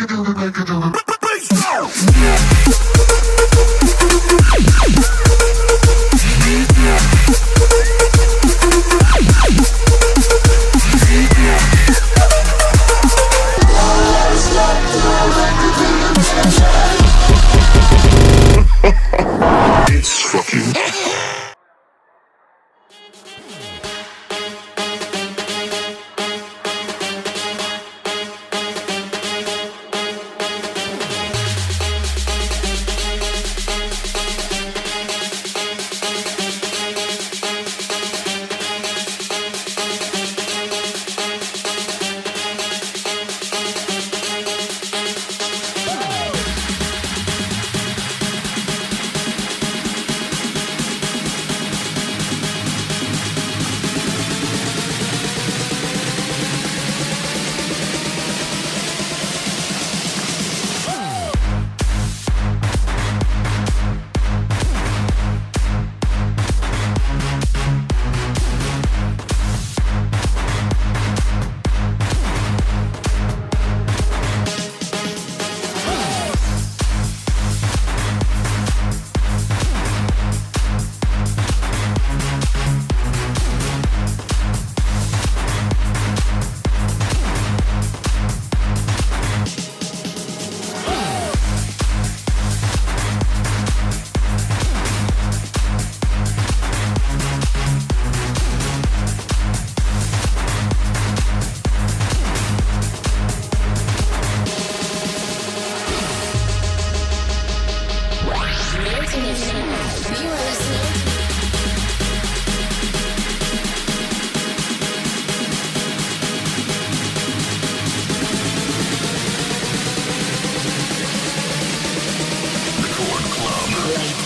Gıdılı gıdılı.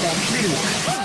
Laid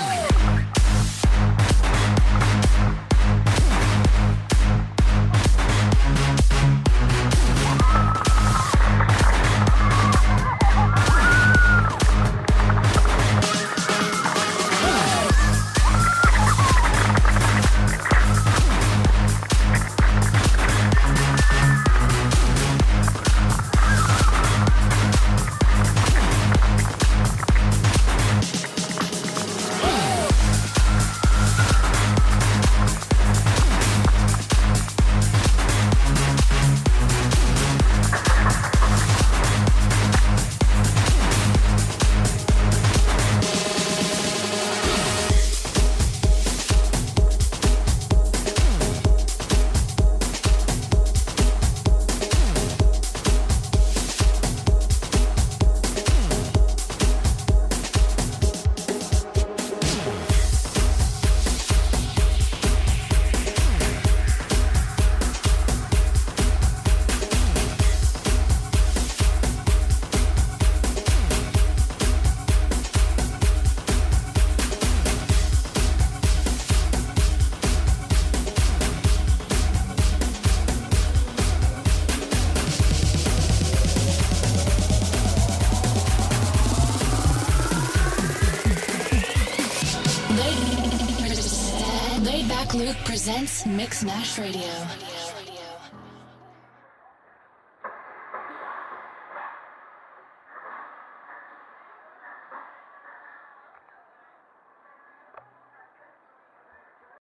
Luke presents Mix Mash Radio.